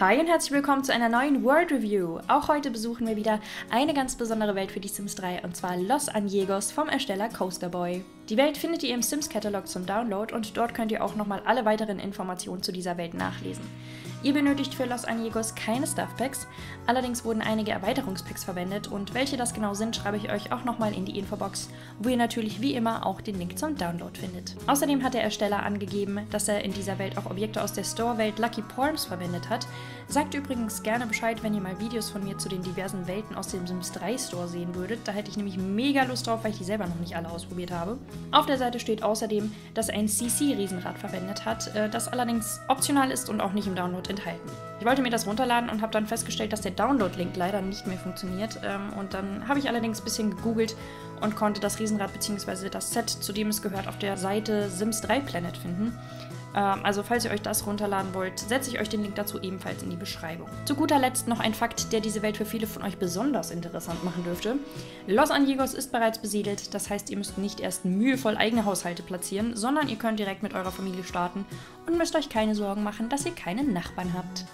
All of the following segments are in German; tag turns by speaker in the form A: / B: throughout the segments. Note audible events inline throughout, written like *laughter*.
A: Hi und herzlich willkommen zu einer neuen World Review. Auch heute besuchen wir wieder eine ganz besondere Welt für die Sims 3 und zwar Los Anjegos vom Ersteller Coaster Boy. Die Welt findet ihr im Sims Catalog zum Download und dort könnt ihr auch nochmal alle weiteren Informationen zu dieser Welt nachlesen. Ihr benötigt für Los Anjegos keine Stuff Packs, allerdings wurden einige Erweiterungspacks verwendet und welche das genau sind, schreibe ich euch auch nochmal in die Infobox, wo ihr natürlich wie immer auch den Link zum Download findet. Außerdem hat der Ersteller angegeben, dass er in dieser Welt auch Objekte aus der Store-Welt Lucky Palms verwendet hat. Sagt übrigens gerne Bescheid, wenn ihr mal Videos von mir zu den diversen Welten aus dem Sims 3 Store sehen würdet. Da hätte ich nämlich mega Lust drauf, weil ich die selber noch nicht alle ausprobiert habe. Auf der Seite steht außerdem, dass er ein CC-Riesenrad verwendet hat, äh, das allerdings optional ist und auch nicht im Download enthalten. Ich wollte mir das runterladen und habe dann festgestellt, dass der Download-Link leider nicht mehr funktioniert. Ähm, und dann habe ich allerdings ein bisschen gegoogelt und konnte das Riesenrad bzw. das Set, zu dem es gehört, auf der Seite Sims 3 Planet finden. Ähm, also falls ihr euch das runterladen wollt, setze ich euch den Link dazu ebenfalls in die Beschreibung. Zu guter Letzt noch ein Fakt, der diese Welt für viele von euch besonders interessant machen dürfte. Los Anjegos ist bereits besiedelt, das heißt, ihr müsst nicht erst mühevoll eigene Haushalte platzieren, sondern ihr könnt direkt mit eurer Familie starten und müsst euch keine Sorgen machen, dass ihr keine Nachbarn habt.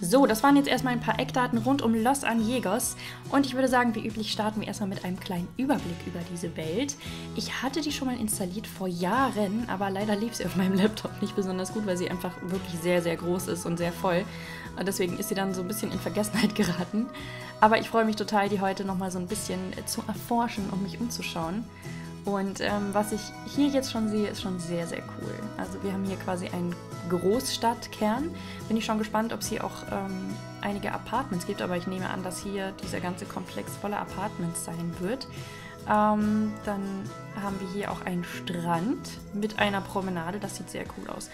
A: So, das waren jetzt erstmal ein paar Eckdaten rund um Los Anjegos und ich würde sagen, wie üblich starten wir erstmal mit einem kleinen Überblick über diese Welt. Ich hatte die schon mal installiert vor Jahren, aber leider lief sie auf meinem Laptop nicht besonders gut, weil sie einfach wirklich sehr, sehr groß ist und sehr voll. Und deswegen ist sie dann so ein bisschen in Vergessenheit *laughs* geraten. Aber ich freue mich total, die heute nochmal so ein bisschen zu erforschen und mich umzuschauen. Und ähm, was ich hier jetzt schon sehe, ist schon sehr, sehr cool. Also wir haben hier quasi einen Großstadtkern. Bin ich schon gespannt, ob es hier auch ähm, einige Apartments gibt, aber ich nehme an, dass hier dieser ganze Komplex voller Apartments sein wird. Ähm, dann haben wir hier auch einen Strand mit einer Promenade. Das sieht sehr cool aus.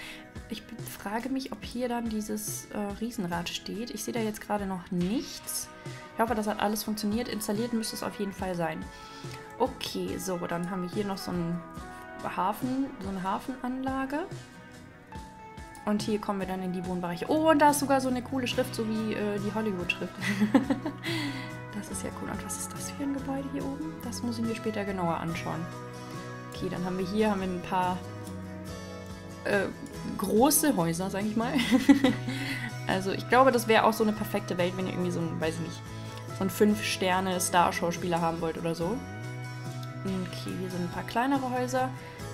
A: Ich frage mich, ob hier dann dieses äh, Riesenrad steht. Ich sehe da jetzt gerade noch nichts. Ich hoffe, das hat alles funktioniert. Installiert müsste es auf jeden Fall sein. Okay, so, dann haben wir hier noch so einen Hafen, so eine Hafenanlage. Und hier kommen wir dann in die Wohnbereiche. Oh, und da ist sogar so eine coole Schrift, so wie äh, die Hollywood-Schrift. *laughs* das ist ja cool. Und was ist das für ein Gebäude hier oben? Das muss ich mir später genauer anschauen. Okay, dann haben wir hier haben wir ein paar äh, große Häuser, sag ich mal. *laughs* also ich glaube, das wäre auch so eine perfekte Welt, wenn ihr irgendwie so ein, weiß ich nicht, so ein 5-Sterne-Star-Schauspieler haben wollt oder so. Okay, hier sind ein paar kleinere Häuser.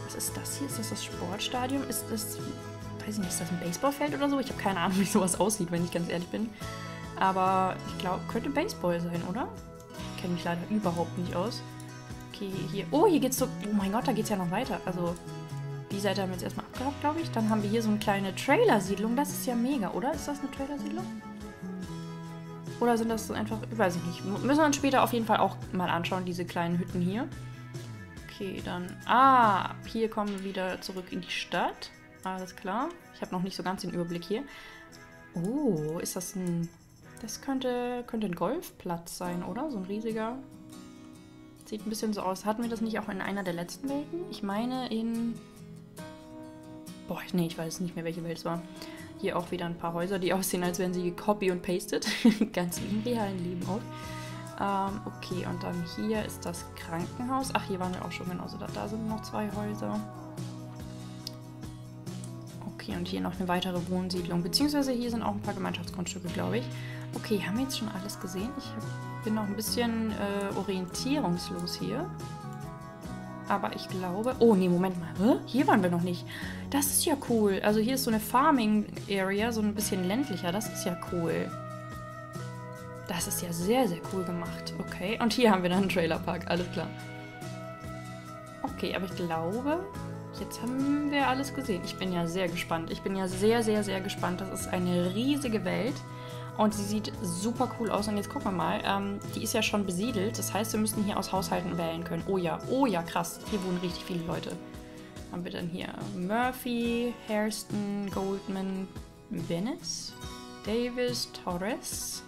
A: Was ist das hier? Ist das das Sportstadion? Ist das, weiß ich nicht, ist das ein Baseballfeld oder so? Ich habe keine Ahnung, *laughs* wie sowas aussieht, wenn ich ganz ehrlich bin. Aber ich glaube, könnte Baseball sein, oder? Kenne mich leider überhaupt nicht aus. Okay, hier. Oh, hier geht's so. Oh mein Gott, da geht's ja noch weiter. Also, die Seite haben wir jetzt erstmal abgehakt, glaube ich. Dann haben wir hier so eine kleine Trailersiedlung. Das ist ja mega, oder? Ist das eine Trailersiedlung? Oder sind das einfach, weiß ich nicht. Müssen wir uns später auf jeden Fall auch mal anschauen, diese kleinen Hütten hier. Okay, dann... Ah, hier kommen wir wieder zurück in die Stadt. Alles klar. Ich habe noch nicht so ganz den Überblick hier. Oh, ist das ein... Das könnte, könnte ein Golfplatz sein, oder? So ein riesiger... Sieht ein bisschen so aus. Hatten wir das nicht auch in einer der letzten Welten? Ich meine in... Boah, nee, ich weiß nicht mehr, welche Welt es war. Hier auch wieder ein paar Häuser, die aussehen, als wären sie copy und pasted. *laughs* Ganz im realen Leben auch. Ähm, okay, und dann hier ist das Krankenhaus. Ach, hier waren wir auch schon genauso. Da, da sind noch zwei Häuser. Okay, und hier noch eine weitere Wohnsiedlung. Beziehungsweise hier sind auch ein paar Gemeinschaftsgrundstücke, glaube ich. Okay, haben wir jetzt schon alles gesehen? Ich bin noch ein bisschen äh, orientierungslos hier. Aber ich glaube... Oh, nee, Moment mal. Hä? Hier waren wir noch nicht. Das ist ja cool. Also hier ist so eine Farming-Area, so ein bisschen ländlicher. Das ist ja cool. Das ist ja sehr, sehr cool gemacht. Okay, und hier haben wir dann einen Trailerpark, alles klar. Okay, aber ich glaube, jetzt haben wir alles gesehen. Ich bin ja sehr gespannt. Ich bin ja sehr, sehr, sehr gespannt. Das ist eine riesige Welt. Und sie sieht super cool aus. Und jetzt gucken wir mal. Ähm, die ist ja schon besiedelt. Das heißt, wir müssen hier aus Haushalten wählen können. Oh ja, oh ja, krass. Hier wohnen richtig viele Leute. Haben wir dann hier Murphy, Hairston, Goldman, Bennett, Davis, Torres,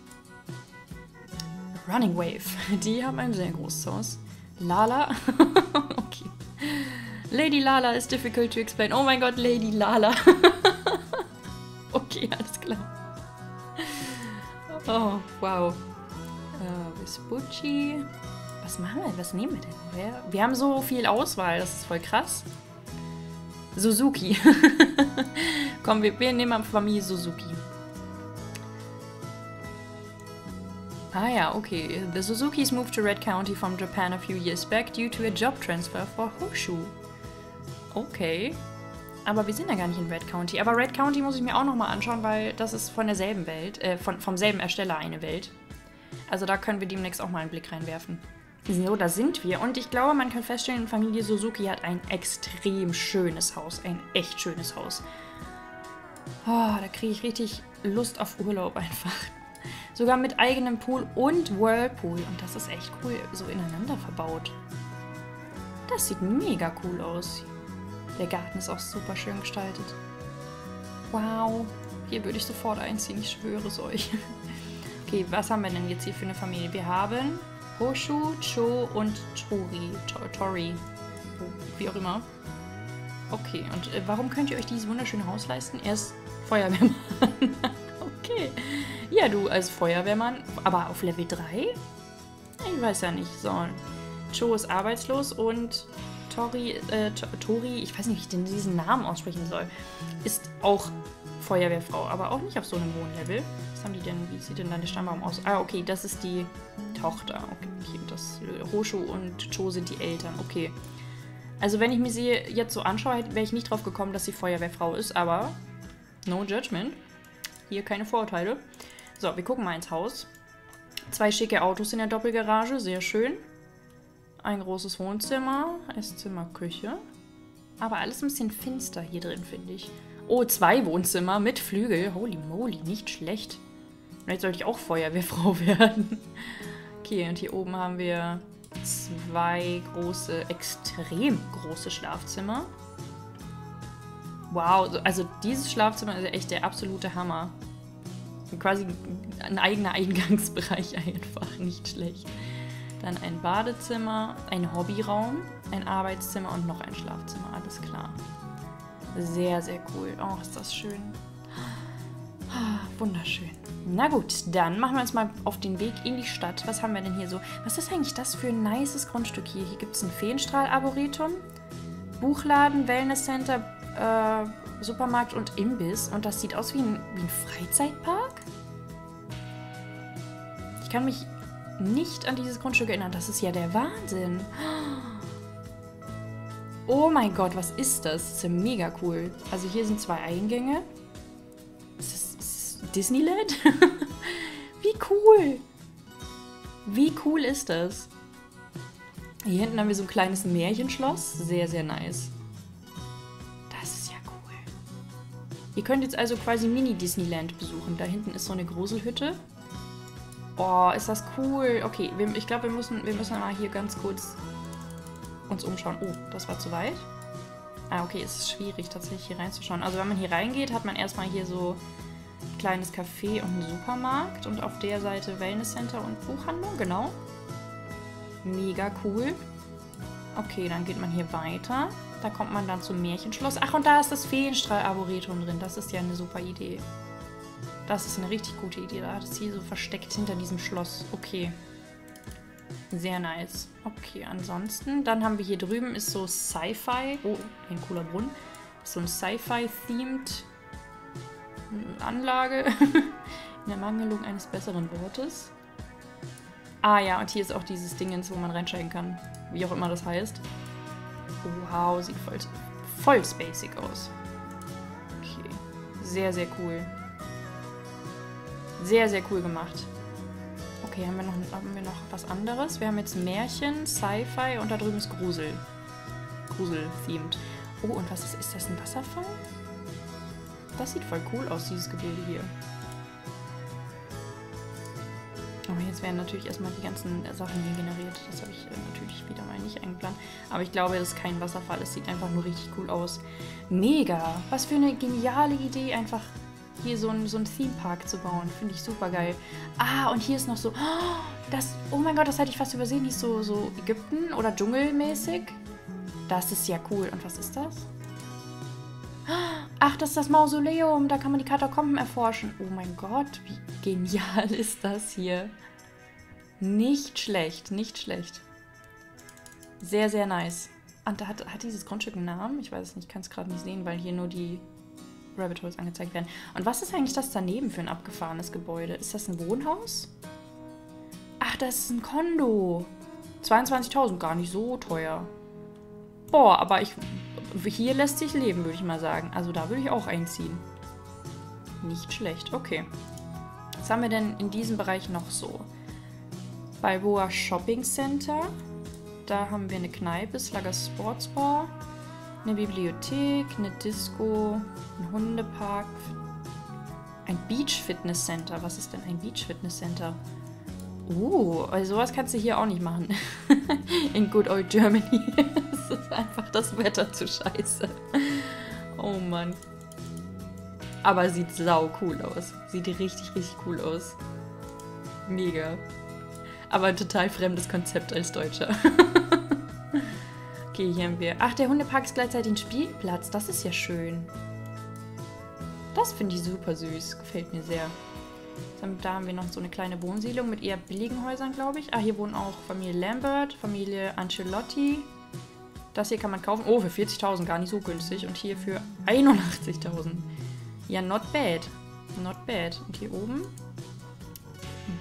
A: Running Wave. Die haben ein sehr großes Haus. Lala. *laughs* okay. Lady Lala is difficult to explain. Oh mein Gott, Lady Lala. *laughs* okay, alles klar. Oh, wow. Uh, Vespucci. Was machen wir? Was nehmen wir denn? Wir haben so viel Auswahl, das ist voll krass. Suzuki. *laughs* Komm, wir, wir nehmen Familie Suzuki. Ah ja, okay. The Suzukis moved to Red County from Japan a few years back due to a job transfer for Hoshu. Okay. Aber wir sind ja gar nicht in Red County. Aber Red County muss ich mir auch nochmal anschauen, weil das ist von derselben Welt, äh, von, vom selben Ersteller eine Welt. Also da können wir demnächst auch mal einen Blick reinwerfen. So, da sind wir. Und ich glaube, man kann feststellen, Familie Suzuki hat ein extrem schönes Haus. Ein echt schönes Haus. Oh, da kriege ich richtig Lust auf Urlaub *laughs* einfach. Sogar mit eigenem Pool und Whirlpool. Und das ist echt cool, so ineinander verbaut. Das sieht mega cool aus. Der Garten ist auch super schön gestaltet. Wow. Hier würde ich sofort einziehen, ich schwöre es euch. *laughs* Okay, was haben wir denn jetzt hier für eine Familie? Wir haben Hoshu, Cho und Tori. Tori. Wie auch immer. Okay, und äh, warum könnt ihr euch dieses wunderschöne Haus leisten? Er ist Feuerwehrmann. *laughs* okay. Ja, du als Feuerwehrmann, aber auf Level 3? Ich weiß ja nicht. So, Cho ist arbeitslos und Tori, äh, Tori, ich weiß nicht, wie ich denn diesen Namen aussprechen soll, ist auch Feuerwehrfrau, aber auch nicht auf so einem hohen Level. Was haben die denn, wie sieht denn dann der Stammbaum aus? Ah, okay, das ist die Tochter. Okay, das, Hoshu und Cho sind die Eltern, okay. Also wenn ich mir sie jetzt so anschaue, wäre ich nicht drauf gekommen, dass sie Feuerwehrfrau ist, aber no judgment. Hier keine Vorurteile. So, wir gucken mal ins Haus. Zwei schicke Autos in der Doppelgarage, sehr schön. Ein großes Wohnzimmer, Esszimmer, Küche. Aber alles ein bisschen finster hier drin, finde ich. Oh, zwei Wohnzimmer mit Flügel. Holy moly, nicht schlecht. Vielleicht sollte ich auch Feuerwehrfrau *laughs* werden. Okay, und hier oben haben wir zwei große, extrem große Schlafzimmer. Wow, also dieses Schlafzimmer ist echt der absolute Hammer quasi ein eigener Eingangsbereich *laughs* einfach, nicht schlecht. Dann ein Badezimmer, ein Hobbyraum, ein Arbeitszimmer und noch ein Schlafzimmer, alles klar. Sehr, sehr cool. Oh, ist das schön. *gasps* Wunderschön. Na gut, dann machen wir uns mal auf den Weg in die Stadt. Was haben wir denn hier so? Was ist eigentlich das für ein nices Grundstück hier? Hier gibt es ein Feenstrahl-Arboretum, Buchladen, Wellnesscenter, äh, Supermarkt und Imbiss. Und das sieht aus wie ein, wie ein Freizeitpark. Ich kann mich nicht an dieses Grundstück erinnern. Das ist ja der Wahnsinn. Oh mein Gott, was ist das? Das ist ja mega cool. Also hier sind zwei Eingänge. Ist das, ist das Disneyland? *laughs* wie cool. Wie cool ist das? Hier hinten haben wir so ein kleines Märchenschloss. Sehr, sehr nice. Ihr könnt jetzt also quasi Mini-Disneyland besuchen. Da hinten ist so eine Gruselhütte. Oh, ist das cool. Okay, wir, ich glaube, wir müssen, wir müssen mal hier ganz kurz uns umschauen. Oh, das war zu weit. Ah, okay, es ist schwierig, tatsächlich hier reinzuschauen. Also wenn man hier reingeht, hat man erstmal hier so ein kleines Café und einen Supermarkt. Und auf der Seite Wellnesscenter und Buchhandlung, genau. Mega cool. Okay, dann geht man hier weiter. Da kommt man dann zum Märchenschloss. Ach, und da ist das Feenstrahl-Arboretum drin. Das ist ja eine super Idee. Das ist eine richtig gute Idee. Da ist hier so versteckt hinter diesem Schloss. Okay. Sehr nice. Okay, ansonsten, dann haben wir hier drüben ist so Sci-Fi. Oh, ein cooler Brunnen. So ein Sci-Fi-themed Anlage. *laughs* In der Mangelung eines besseren Wortes. Ah ja, und hier ist auch dieses Dingens, wo man reinsteigen kann. Wie auch immer das heißt. Wow, sieht voll, voll spacig aus. Okay. Sehr, sehr cool. Sehr, sehr cool gemacht. Okay, haben wir noch, haben wir noch was anderes? Wir haben jetzt Märchen, Sci-Fi und da drüben ist Grusel. Grusel-themed. Oh, und was ist, ist das ein Wasserfall? Das sieht voll cool aus, dieses Gebilde hier. Aber jetzt werden natürlich erstmal die ganzen Sachen hier generiert. Das habe ich äh, natürlich wieder mal nicht eingeplant. Aber ich glaube, das ist kein Wasserfall. Es sieht einfach nur richtig cool aus. Mega! Was für eine geniale Idee, einfach hier so ein, so ein Theme-Park zu bauen. Finde ich super geil. Ah, und hier ist noch so... Oh, das, oh mein Gott, das hätte ich fast übersehen. Die ist so, so Ägypten oder Dschungelmäßig. Das ist ja cool. Und was ist das? Ach, das ist das Mausoleum. Da kann man die Katakomben erforschen. Oh mein Gott, wie genial *laughs* ist das hier. Nicht schlecht, nicht schlecht. Sehr, sehr nice. Und da hat, hat dieses Grundstück einen Namen? Ich weiß es nicht, ich kann es gerade nicht sehen, weil hier nur die Rabbit Holes angezeigt werden. Und was ist eigentlich das daneben für ein abgefahrenes Gebäude? Ist das ein Wohnhaus? Ach, das ist ein Kondo. 22.000, gar nicht so teuer. Boah, aber ich, hier lässt sich leben, würde ich mal sagen. Also da würde ich auch einziehen. Nicht schlecht, okay. Was haben wir denn in diesem Bereich noch so? Balboa Shopping Center. Da haben wir eine Kneipe, Slugger Sportsbar, eine Bibliothek, eine Disco, ein Hundepark, ein Beach Fitness Center. Was ist denn ein Beach Fitness Center? Uh, also sowas kannst du hier auch nicht machen. *laughs* In good old Germany. *laughs* es ist einfach das Wetter zu scheiße. Oh Mann. Aber sieht sau cool aus. Sieht richtig, richtig cool aus. Mega. Aber ein total fremdes Konzept als Deutscher. *laughs* okay, hier haben wir... Ach, der Hundepark ist gleichzeitig ein Spielplatz. Das ist ja schön. Das finde ich super süß. Gefällt mir sehr. Da haben wir noch so eine kleine Wohnsiedlung mit eher billigen Häusern, glaube ich. Ah, hier wohnen auch Familie Lambert, Familie Ancelotti. Das hier kann man kaufen. Oh, für 40.000, gar nicht so günstig. Und hier für 81.000. Ja, not bad. Not bad. Und hier oben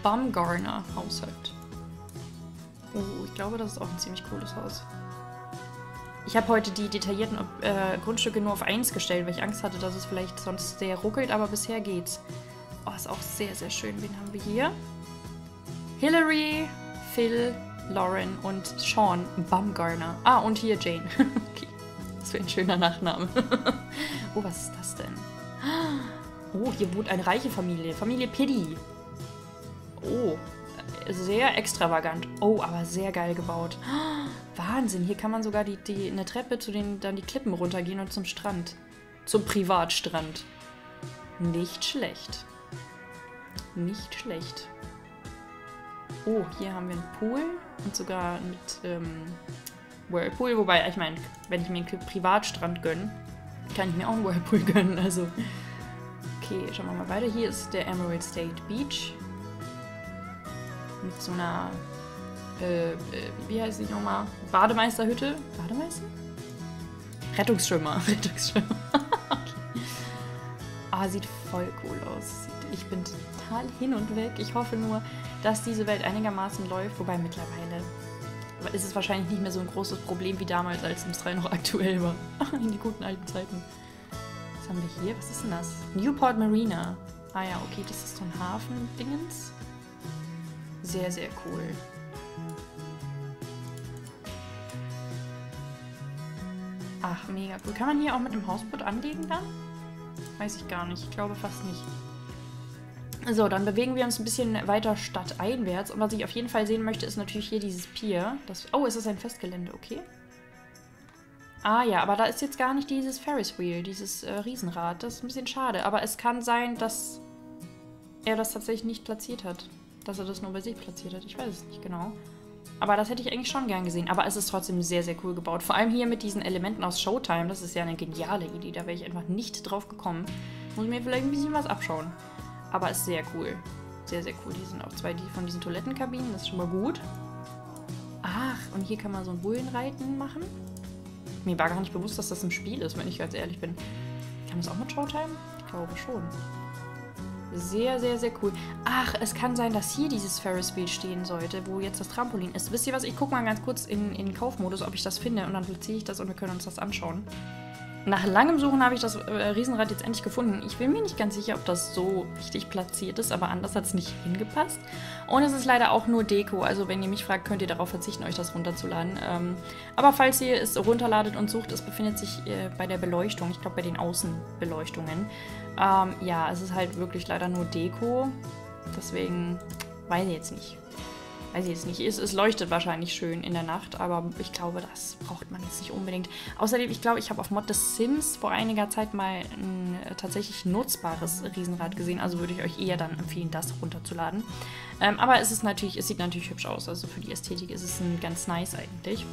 A: Baumgarner Haushalt. Oh, ich glaube, das ist auch ein ziemlich cooles Haus. Ich habe heute die detaillierten äh, Grundstücke nur auf 1 gestellt, weil ich Angst hatte, dass es vielleicht sonst sehr ruckelt, aber bisher geht's. Oh, ist auch sehr, sehr schön. Wen haben wir hier? Hillary, Phil, Lauren und Sean Baumgarner. Ah, und hier Jane. *laughs* okay. Das wäre ein schöner Nachname. *laughs* oh, was ist das denn? Oh, hier wohnt eine reiche Familie. Familie Piddy. Oh, sehr extravagant. Oh, aber sehr geil gebaut. *gasps* Wahnsinn, hier kann man sogar die, die, eine Treppe zu den, dann die Klippen runtergehen und zum Strand. Zum Privatstrand. Nicht schlecht. Nicht schlecht. Oh, hier haben wir einen Pool und sogar mit ähm, Whirlpool. Wobei, ich meine, wenn ich mir einen Privatstrand gönne, kann ich mir auch einen Whirlpool *laughs* gönnen. Also, okay, schauen wir mal weiter. Hier ist der Emerald State Beach. Mit so einer, äh, äh wie heißt die nochmal? Bademeisterhütte? Bademeister? Rettungsschwimmer. *laughs* Rettungsschwimmer. Ah, sieht voll cool aus. Ich bin total hin und weg. Ich hoffe nur, dass diese Welt einigermaßen läuft, wobei mittlerweile ist es wahrscheinlich nicht mehr so ein großes Problem wie damals, als Sims 3 noch *laughs* aktuell war. In die guten alten Zeiten. Was haben wir hier? Was ist denn das? Newport Marina. Ah ja, okay, das ist so ein Hafen-Dingens. Sehr, sehr cool. Ach, mega cool. Kann man hier auch mit einem Hausboot anlegen dann? Weiß ich gar nicht. Ich glaube fast nicht. So, dann bewegen wir uns ein bisschen weiter stadteinwärts. Und was ich auf jeden Fall sehen möchte, ist natürlich hier dieses Pier. Das, oh, es ist ein Festgelände, okay. Ah ja, aber da ist jetzt gar nicht dieses Ferris Wheel, dieses äh, Riesenrad. Das ist ein bisschen schade. Aber es kann sein, dass er das tatsächlich nicht platziert hat. Dass er das nur bei sich platziert hat. Ich weiß es nicht genau. Aber das hätte ich eigentlich schon gern gesehen. Aber es ist trotzdem sehr, sehr cool gebaut. Vor allem hier mit diesen Elementen aus Showtime. Das ist ja eine geniale Idee. Da wäre ich einfach nicht drauf gekommen. Muss ich mir vielleicht ein bisschen was abschauen. Aber ist sehr cool. Sehr, sehr cool. Hier sind auch zwei von diesen Toilettenkabinen. Das ist schon mal gut. Ach, und hier kann man so ein Bullenreiten machen. Mir war gar nicht bewusst, dass das ein Spiel ist, wenn ich ganz ehrlich bin. Kann das auch mit Showtime? Ich glaube schon. Sehr, sehr, sehr cool. Ach, es kann sein, dass hier dieses Ferris Wheel stehen sollte, wo jetzt das Trampolin ist. Wisst ihr was? Ich gucke mal ganz kurz in, in Kaufmodus, ob ich das finde und dann platziere ich das und wir können uns das anschauen. Nach langem Suchen habe ich das äh, Riesenrad jetzt endlich gefunden. Ich bin mir nicht ganz sicher, ob das so richtig platziert ist, aber anders hat es nicht hingepasst. Und es ist leider auch nur Deko, also wenn ihr mich fragt, könnt ihr darauf verzichten, euch das runterzuladen. Ähm, aber falls ihr es runterladet und sucht, es befindet sich äh, bei der Beleuchtung, ich glaube bei den Außenbeleuchtungen. Ähm, ja, es ist halt wirklich leider nur Deko, deswegen weiß ich jetzt nicht weiß ich jetzt nicht, es, es, leuchtet wahrscheinlich schön in der Nacht, aber ich glaube, das braucht man jetzt nicht unbedingt. Außerdem, ich glaube, ich habe auf Mod des Sims vor einiger Zeit mal ein äh, tatsächlich nutzbares Riesenrad gesehen, also würde ich euch eher dann empfehlen, das runterzuladen. Ähm, aber es ist natürlich, es sieht natürlich hübsch aus, also für die Ästhetik ist es ein ganz nice eigentlich.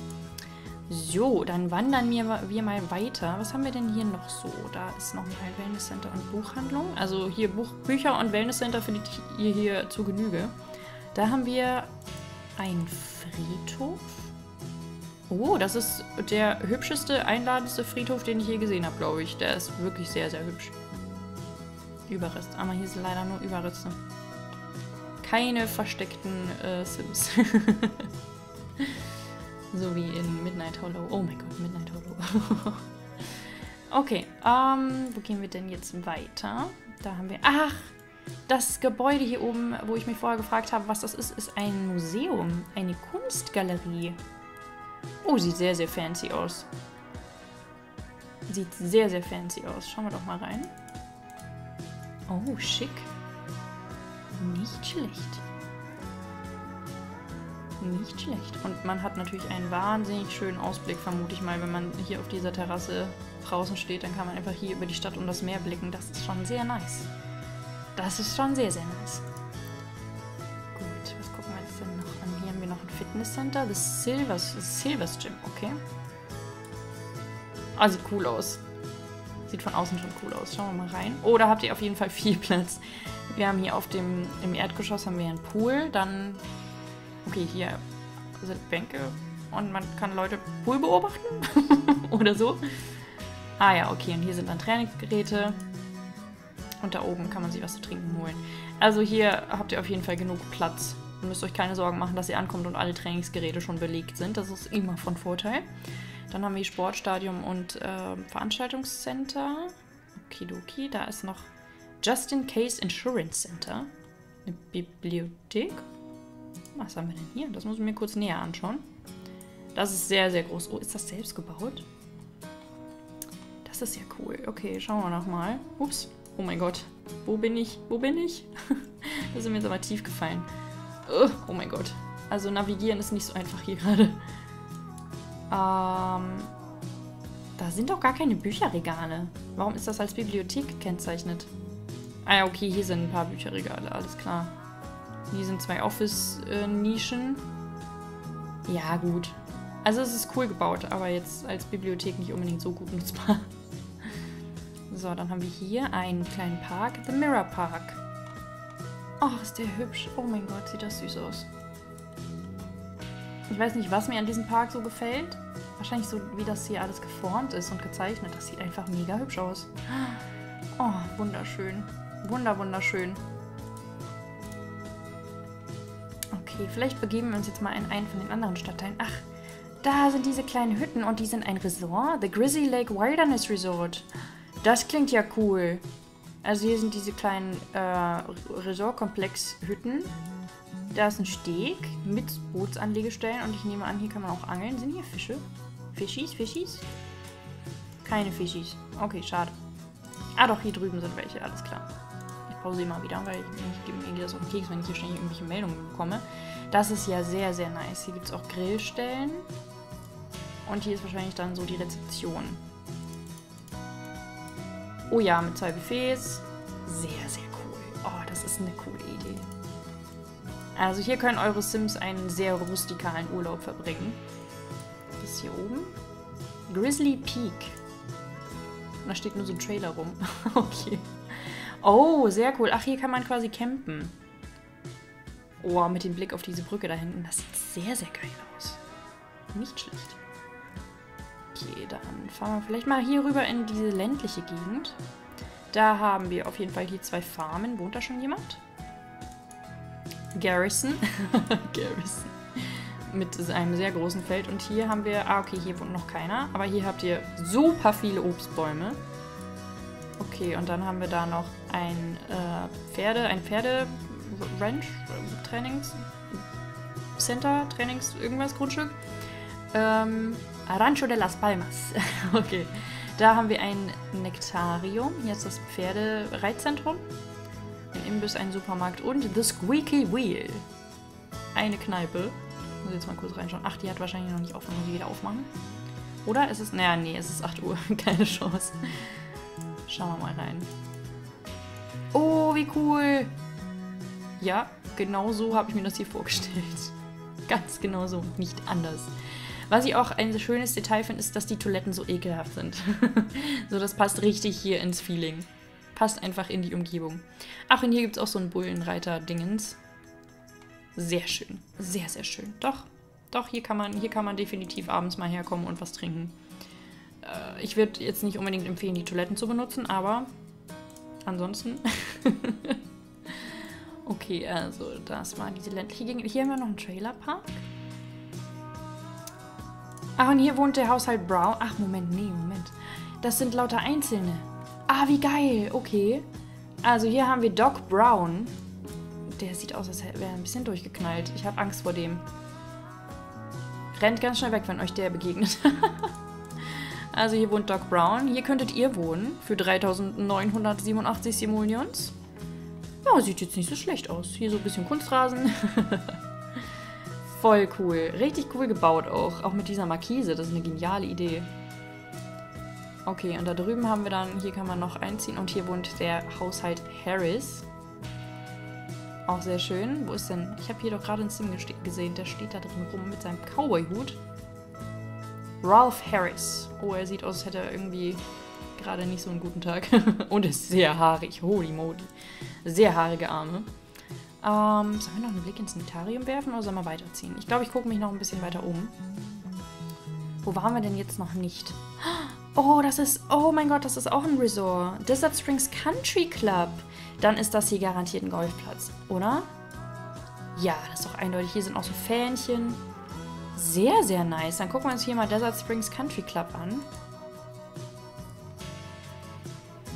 A: So, dann wandern wir, wir mal weiter. Was haben wir denn hier noch so? Da ist noch ein Wellness Center und Buchhandlung. Also hier Buch, Bücher und Wellness Center findet ihr hier zu Genüge. Da haben wir einen Friedhof. Oh, das ist der hübscheste, einladendste Friedhof, den ich je gesehen habe, glaube ich. Der ist wirklich sehr, sehr hübsch. Überrest. Aber hier sind leider nur Überreste. Keine versteckten äh, Sims. *laughs* so wie in Midnight Hollow. Oh mein Gott, Midnight Hollow. *laughs* okay, ähm, wo gehen wir denn jetzt weiter? Da haben wir... Ach, das Gebäude hier oben, wo ich mich vorher gefragt habe, was das ist, ist ein Museum. Eine Kunstgalerie. Oh, sieht sehr, sehr fancy aus. Sieht sehr, sehr fancy aus. Schauen wir doch mal rein. Oh, schick. Nicht schlecht. Nicht schlecht. Und man hat natürlich einen wahnsinnig schönen Ausblick, vermute ich mal, wenn man hier auf dieser Terrasse draußen steht. Dann kann man einfach hier über die Stadt und das Meer blicken. Das ist schon sehr nice. Das ist schon sehr, sehr nice. Gut, was gucken wir jetzt denn noch an? Hier haben wir noch ein Fitnesscenter. Das Silvers, Silvers Gym, okay. Ah, sieht cool aus. Sieht von außen schon cool aus. Schauen wir mal rein. Oh, da habt ihr auf jeden Fall *laughs* viel Platz. Wir haben hier auf dem, im Erdgeschoss haben wir einen Pool. Dann, okay, hier sind Bänke und man kann Leute Pool beobachten. *laughs* Oder so. Ah ja, okay. Und hier sind dann Trainingsgeräte. Und da oben kann man sich was zu trinken holen. Also hier habt ihr auf jeden Fall genug Platz. Ihr müsst euch keine Sorgen machen, dass ihr ankommt und alle Trainingsgeräte schon belegt sind. Das ist immer von Vorteil. Dann haben wir Sportstadium und äh, Veranstaltungscenter. Okidoki, da ist noch Just in Case Insurance Center. Eine Bibliothek. Was haben wir denn hier? Das muss ich mir kurz näher anschauen. Das ist sehr, sehr groß. Oh, ist das selbst gebaut? Das ist ja cool. Okay, schauen wir nochmal. Ups. Oh mein Gott. Wo bin ich? Wo bin ich? das ist mir jetzt aber tief gefallen. Oh mein Gott. Also navigieren ist nicht so einfach hier *laughs* gerade. Ähm, da sind doch gar keine Bücherregale. Warum ist das als Bibliothek gekennzeichnet? Ah ja, okay, hier sind ein paar Bücherregale, alles klar. Hier sind zwei Office-Nischen. Ja, gut. Also es ist cool gebaut, aber jetzt als Bibliothek nicht unbedingt so gut nutzbar. *laughs* So, dann haben wir hier einen kleinen Park. The Mirror Park. Oh, ist der hübsch. Oh mein Gott, sieht das süß aus. Ich weiß nicht, was mir an diesem Park so gefällt. Wahrscheinlich so, wie das hier alles geformt ist und gezeichnet. Das sieht einfach mega hübsch aus. Oh, wunderschön. Wunder, wunderschön. Okay, vielleicht begeben wir uns jetzt mal in einen von den anderen Stadtteilen. Ach, da sind diese kleinen Hütten und die sind ein Resort. The Grizzly Lake Wilderness Resort. Das klingt ja cool. Also hier sind diese kleinen äh, Resortkomplex-Hütten. Da ist ein Steg mit Bootsanlegestellen und ich nehme an, hier kann man auch angeln. Sind hier Fische? Fischis? Fischis? Keine Fischis. Okay, schade. Ah doch, hier drüben sind welche, alles klar. Ich pause immer wieder, weil ich, ich gebe mir das auf den Keks, wenn ich hier ständig irgendwelche Meldungen bekomme. Das ist ja sehr, sehr nice. Hier gibt es auch Grillstellen. Und hier ist wahrscheinlich dann so die Rezeption. Oh ja, mit zwei Buffets. Sehr, sehr cool. Oh, das ist eine coole Idee. Also hier können eure Sims einen sehr rustikalen Urlaub verbringen. Das hier oben. Grizzly Peak. Da steht nur so ein Trailer rum. *laughs* okay. Oh, sehr cool. Ach, hier kann man quasi campen. Oh, mit dem Blick auf diese Brücke da hinten. Das sieht sehr, sehr geil aus. Nicht schlecht. Okay, dann fahren wir vielleicht mal hier rüber in diese ländliche Gegend. Da haben wir auf jeden Fall hier zwei Farmen. Wohnt da schon jemand? Garrison. *laughs* Garrison. Mit einem sehr großen Feld. Und hier haben wir... Ah, okay, hier wohnt noch keiner. Aber hier habt ihr super viele Obstbäume. Okay, und dann haben wir da noch ein äh, Pferde... Ein Pferde-Ranch? Trainings... Center? Trainings... Irgendwas? Grundstück? Ähm... Rancho de las Palmas. *laughs* okay. Da haben wir ein Nektarium. Hier ist das Pferdereitzentrum. Ein Imbiss, ein Supermarkt und The Squeaky Wheel. Eine Kneipe. Muss jetzt mal kurz reinschauen. Ach, die hat wahrscheinlich noch nicht auf, muss ich wieder aufmachen. Oder ist es. Naja, nee, es ist 8 Uhr. *laughs* Keine Chance. Schauen wir mal rein. Oh, wie cool. Ja, genau so habe ich mir das hier vorgestellt. *laughs* Ganz genau so, nicht anders. Was ich auch ein schönes Detail finde, ist, dass die Toiletten so ekelhaft sind. *laughs* so, das passt richtig hier ins Feeling. Passt einfach in die Umgebung. Ach, und hier gibt es auch so einen Bullenreiter-Dingens. Sehr schön. Sehr, sehr schön. Doch, doch, hier kann man, hier kann man definitiv abends mal herkommen und was trinken. Äh, ich würde jetzt nicht unbedingt empfehlen, die Toiletten zu benutzen, aber ansonsten... *laughs* Okay, also das war diese ländliche Gegend. Hier haben wir noch einen Trailerpark. Ach, und hier wohnt der Haushalt Brown. Ach, Moment, nee, Moment. Das sind lauter Einzelne. Ah, wie geil. Okay. Also hier haben wir Doc Brown. Der sieht aus, als wäre er ein bisschen durchgeknallt. Ich habe Angst vor dem. Rennt ganz schnell weg, wenn euch der begegnet. *laughs* also hier wohnt Doc Brown. Hier könntet ihr wohnen für 3987 Simoleons. Ja, sieht jetzt nicht so schlecht aus. Hier so ein bisschen Kunstrasen. *laughs* Voll cool. Richtig cool gebaut auch. Auch mit dieser Markise. Das ist eine geniale Idee. Okay, und da drüben haben wir dann, hier kann man noch einziehen und hier wohnt der Haushalt Harris. Auch sehr schön. Wo ist denn? Ich habe hier doch gerade einen Sim gesehen. Der steht da drin rum mit seinem Cowboy-Hut. Ralph Harris. Oh, er sieht aus, als hätte er irgendwie gerade nicht so einen guten Tag. *laughs* und ist sehr haarig. Holy moly. Sehr haarige Arme. Ähm, sollen wir noch einen Blick ins Notarium werfen oder sollen wir weiterziehen? Ich glaube, ich gucke mich noch ein bisschen weiter um. Wo waren wir denn jetzt noch nicht? Oh, das ist... Oh mein Gott, das ist auch ein Resort. Desert Springs Country Club. Dann ist das hier garantiert ein Golfplatz, oder? Ja, das ist doch eindeutig. Hier sind auch so Fähnchen. Sehr, sehr nice. Dann gucken wir uns hier mal Desert Springs Country Club an.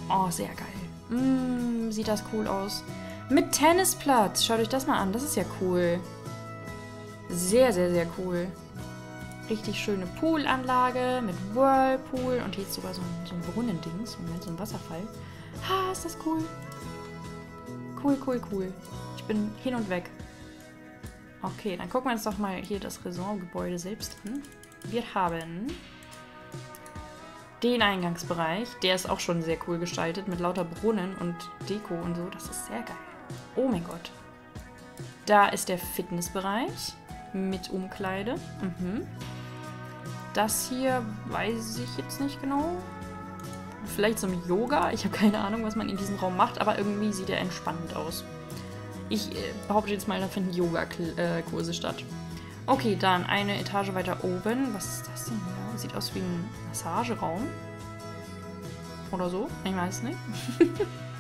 A: Oh, sehr geil. Mm, sieht das cool aus. Mit Tennisplatz. Schaut euch das mal an. Das ist ja cool. Sehr, sehr, sehr cool. Richtig schöne Poolanlage mit Whirlpool. Und hier ist sogar so ein, so ein Brunnendings. Moment, so ein Wasserfall. Ha, ist das cool. Cool, cool, cool. Ich bin hin und weg. Okay, dann gucken wir uns doch mal hier das Raisongebäude selbst an. Wir haben den Eingangsbereich. Der ist auch schon sehr cool gestaltet mit lauter Brunnen und Deko und so. Das ist sehr geil. Oh mein Gott. Da ist der Fitnessbereich mit Umkleide. Mhm. Das hier weiß ich jetzt nicht genau. Vielleicht so ein Yoga. Ich habe keine Ahnung, was man in diesem Raum macht, aber irgendwie sieht er entspannend aus. Ich äh, behaupte jetzt mal, da finden Yoga-Kurse statt. Okay, dann eine Etage weiter oben. Was ist das denn hier? Sieht aus wie ein Massageraum. Oder so. Ich weiß nicht. *laughs*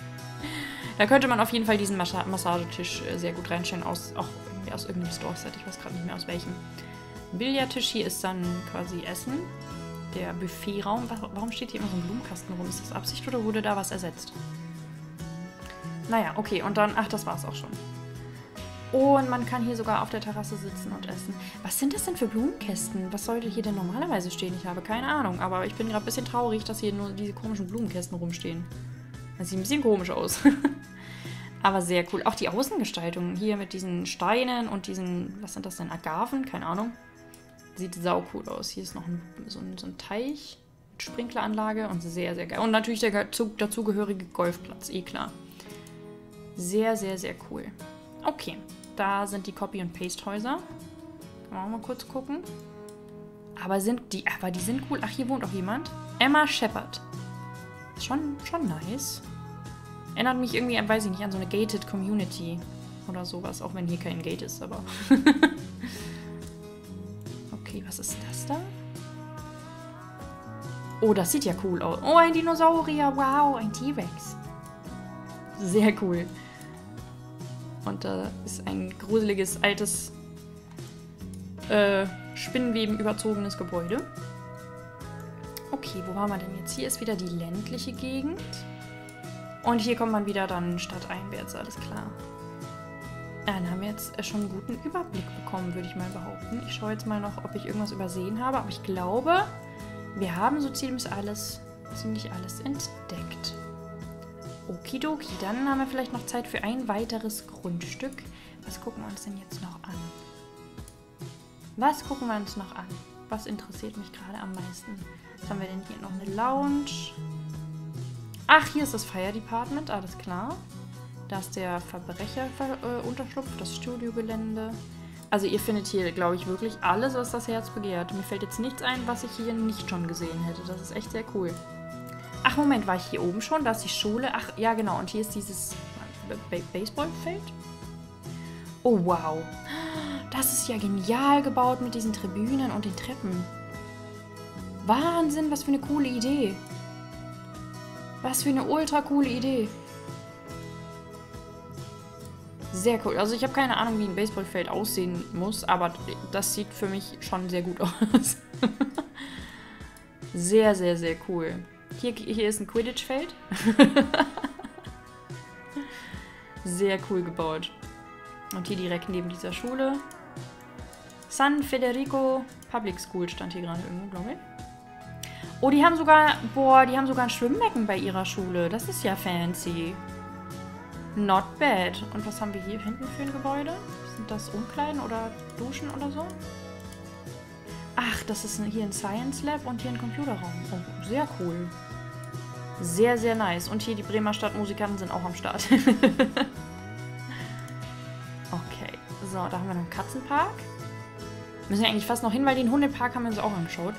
A: Da könnte man auf jeden Fall diesen Massa Massagetisch äh, sehr gut reinstellen, aus, auch aus irgendeinem Store-Set, ich weiß gerade nicht mehr aus welchem. Billardtisch hier ist dann quasi Essen. Der Buffetraum. Warum steht hier immer so ein Blumenkasten rum? Ist das Absicht oder wurde da was ersetzt? Naja, okay, und dann, ach, das war's auch schon. Und man kann hier sogar auf der Terrasse sitzen und essen. Was sind das denn für Blumenkästen? Was sollte hier denn normalerweise stehen? Ich habe keine Ahnung, aber ich bin gerade ein bisschen traurig, dass hier nur diese komischen Blumenkästen rumstehen. Das sieht ein bisschen komisch aus. *laughs* Aber sehr cool. Auch die Außengestaltung hier mit diesen Steinen und diesen, was sind das denn, Agaven? Keine Ahnung. Sieht sau cool aus. Hier ist noch ein, so, ein, so ein Teich mit Sprinkleranlage und sehr, sehr geil. Und natürlich der dazugehörige Golfplatz, eh klar. Sehr, sehr, sehr cool. Okay, da sind die Copy- und Paste-Häuser. Können wir auch mal kurz gucken. Aber, sind die, aber die sind cool. Ach, hier wohnt auch jemand. Emma Shepard. Schon, schon nice. Erinnert mich irgendwie, weiß ich nicht, an so eine gated Community oder sowas, auch wenn hier kein Gate ist, aber. *laughs* okay, was ist das da? Oh, das sieht ja cool aus. Oh, ein Dinosaurier. Wow, ein T-Rex. Sehr cool. Und da ist ein gruseliges, altes, äh, Spinnenweben überzogenes Gebäude. Okay, wo waren wir denn jetzt? Hier ist wieder die ländliche Gegend. Und hier kommt man wieder dann stadteinwärts, alles klar. Ja, dann haben wir jetzt schon einen guten Überblick bekommen, würde ich mal behaupten. Ich schaue jetzt mal noch, ob ich irgendwas übersehen habe. Aber ich glaube, wir haben so ziemlich alles, ziemlich alles entdeckt. Okidoki, dann haben wir vielleicht noch Zeit für ein weiteres Grundstück. Was gucken wir uns denn jetzt noch an? Was gucken wir uns noch an? Was interessiert mich gerade am meisten? Was haben wir denn hier noch? Eine Lounge. Ach, hier ist das Fire Department, alles klar. Da ist der Verbrecherunterschlupf, äh, das Studiogelände. Also ihr findet hier, glaube ich, wirklich alles, was das Herz begehrt. Mir fällt jetzt nichts ein, was ich hier nicht schon gesehen hätte. Das ist echt sehr cool. Ach, Moment, war ich hier oben schon? Da ist die Schule. Ach, ja, genau. Und hier ist dieses ba Baseballfeld. Oh, wow. Das ist ja genial gebaut mit diesen Tribünen und den Treppen. Wahnsinn, was für eine coole Idee. Was für eine ultra coole Idee. Sehr cool. Also ich habe keine Ahnung, wie ein Baseballfeld aussehen muss, aber das sieht für mich schon sehr gut *laughs* aus. sehr, sehr, sehr cool. Hier, hier ist ein Quidditch-Feld. *laughs* sehr cool gebaut. Und hier direkt neben dieser Schule. San Federico Public School stand hier gerade irgendwo, glaube ich. Oh, die haben sogar, boah, die haben sogar ein Schwimmbecken bei ihrer Schule. Das ist ja fancy. Not bad. Und was haben wir hier hinten für ein Gebäude? Sind das Umkleiden oder Duschen oder so? Ach, das ist hier ein Science Lab und hier ein Computerraum. Oh, sehr cool. Sehr, sehr nice. Und hier die Bremer Stadtmusikanten sind auch am Start. *laughs* okay. So, da haben wir noch einen Katzenpark. Müssen wir eigentlich fast noch hin, weil den Hundepark haben wir uns auch angeschaut.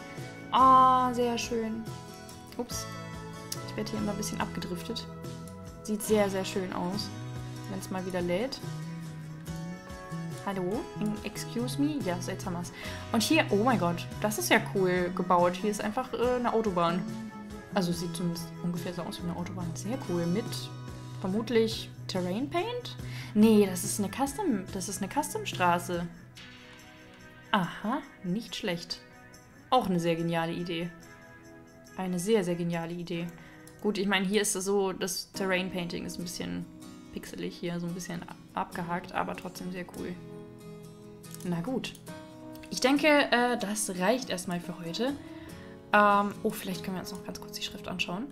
A: Ah, oh, sehr schön. Ups. Ich werde hier immer ein bisschen abgedriftet. Sieht sehr, sehr schön aus. Wenn es mal wieder lädt. Hallo? Excuse me? Ja, so jetzt haben wir es. Und hier, oh mein Gott, das ist ja cool gebaut. Hier ist einfach äh, eine Autobahn. Also sieht zumindest ungefähr so aus wie eine Autobahn. Sehr cool. Mit vermutlich Terrain Paint? Nee, das ist eine Custom, das ist eine Custom-Straße. Aha, nicht schlecht. Auch eine sehr geniale Idee. Eine sehr, sehr geniale Idee. Gut, ich meine, hier ist es so, das Terrain Painting ist ein bisschen pixelig hier, so ein bisschen abgehakt, aber trotzdem sehr cool. Na gut. Ich denke, äh, das reicht erstmal für heute. Ähm, oh, vielleicht können wir uns noch ganz kurz die Schrift anschauen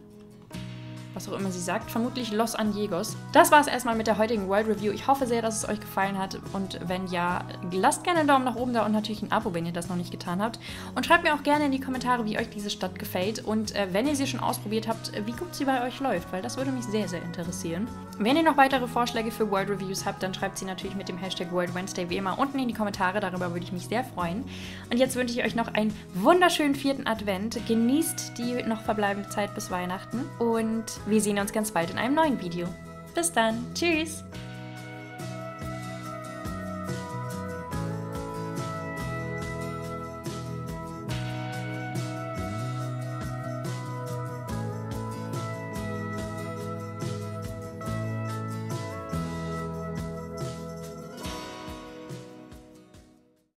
A: was auch immer sie sagt, vermutlich Los Anjegos. Das war es erstmal mit der heutigen World Review. Ich hoffe sehr, dass es euch gefallen hat und wenn ja, lasst gerne einen Daumen nach oben da und natürlich ein Abo, wenn ihr das noch nicht getan habt. Und schreibt mir auch gerne in die Kommentare, wie euch diese Stadt gefällt und äh, wenn ihr sie schon ausprobiert habt, wie gut sie bei euch läuft, weil das würde mich sehr, sehr interessieren. Wenn ihr noch weitere Vorschläge für World Reviews habt, dann schreibt sie natürlich mit dem Hashtag World Wednesday wie immer unten in die Kommentare, darüber würde ich mich sehr freuen. Und jetzt wünsche ich euch noch einen wunderschönen vierten Advent. Genießt die noch verbleibende Zeit bis Weihnachten und wir sehen uns ganz bald in einem neuen Video. Bis dann. Tschüss.